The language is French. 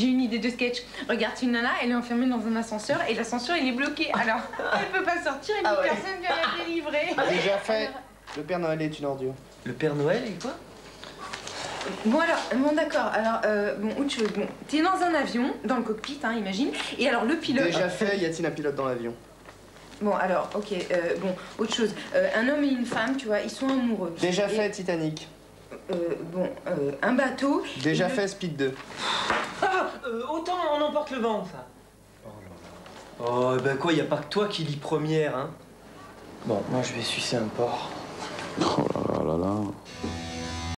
j'ai une idée de sketch. Regarde, une nana, elle est enfermée dans un ascenseur et l'ascenseur il est bloqué. Alors, elle peut pas sortir et Ah ouais. personne vient la délivrer. Déjà fait. Le Père Noël est une ordure. Le Père Noël et quoi? Bon alors, bon d'accord. Alors, euh, bon, autre chose. Bon, t'es dans un avion, dans le cockpit, hein, imagine. Et alors le pilote. Déjà fait, y a-t-il un pilote dans l'avion? Bon alors, ok. euh, bon, autre chose. Euh, un homme et une femme, tu vois, ils sont amoureux. Déjà Et, fait, Titanic. euh, bon, euh, un bateau. Déjà le- fait, Speed 2. Ah euh, Autant on emporte le vent, ça. Oh, ben quoi, y a pas que toi qui lis première, hein? Bon, moi je vais sucer un porc. Oh là là là là.